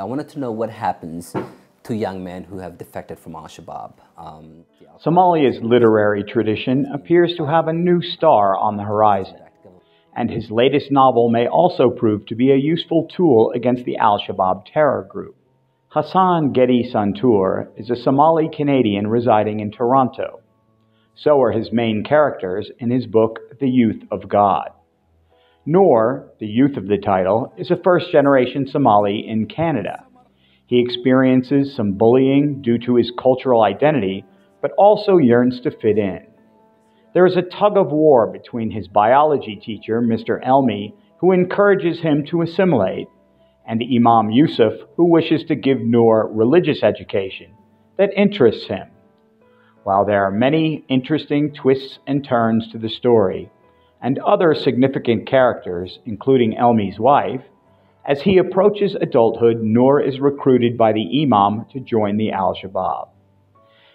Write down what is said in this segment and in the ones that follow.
I wanted to know what happens to young men who have defected from Al Shabaab. Um, Somalia's literary tradition appears to have a new star on the horizon, and his latest novel may also prove to be a useful tool against the Al Shabaab terror group. Hassan Ghedi Santur is a Somali Canadian residing in Toronto. So are his main characters in his book, The Youth of God. Noor, the youth of the title, is a first generation Somali in Canada. He experiences some bullying due to his cultural identity, but also yearns to fit in. There is a tug of war between his biology teacher, Mr. Elmi, who encourages him to assimilate, and Imam Yusuf, who wishes to give Noor religious education that interests him. While there are many interesting twists and turns to the story, and other significant characters, including Elmi's wife, as he approaches adulthood, Noor is recruited by the Imam to join the Al Shabaab.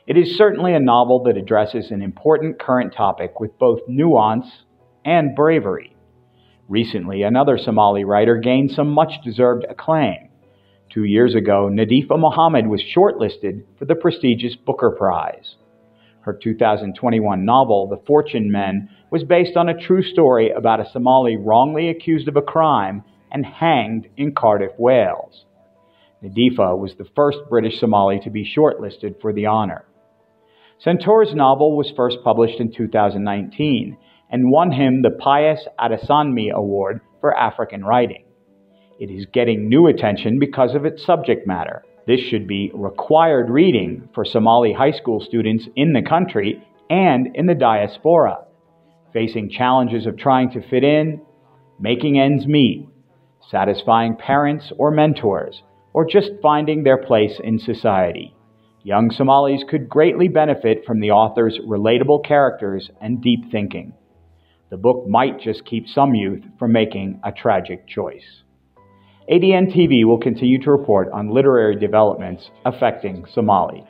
It is certainly a novel that addresses an important current topic with both nuance and bravery. Recently, another Somali writer gained some much deserved acclaim. Two years ago, Nadifa Mohamed was shortlisted for the prestigious Booker Prize. Her 2021 novel, The Fortune Men, was based on a true story about a Somali wrongly accused of a crime and hanged in Cardiff, Wales. Nadifa was the first British Somali to be shortlisted for the honor. Santur's novel was first published in 2019 and won him the Pius Adesanmi Award for African Writing. It is getting new attention because of its subject matter. This should be required reading for Somali high school students in the country and in the diaspora facing challenges of trying to fit in, making ends meet, satisfying parents or mentors, or just finding their place in society. Young Somalis could greatly benefit from the author's relatable characters and deep thinking. The book might just keep some youth from making a tragic choice. ADN TV will continue to report on literary developments affecting Somalis.